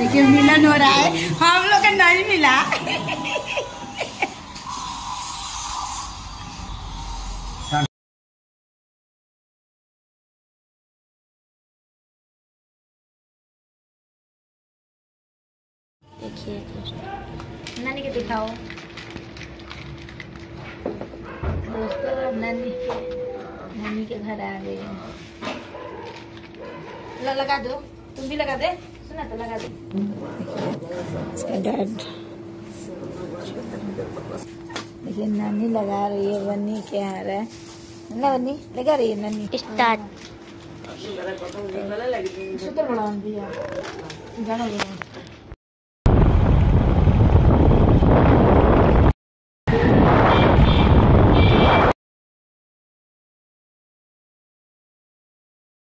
देखिए, मिलन हो रहा है। हम लोग का नहीं मिला। नानी के दिखाओ। दोस्तों, नानी नानी के घर आ गए। लगा दो। तुम भी लगा दे। सुना तो लगा इसका डैड देखिए नानी लगा रही है बन्नी क्या आ रहा है। ना बन्नी लगा रही है नानी स्टार्ट। सुतर बड़ा दिया जाना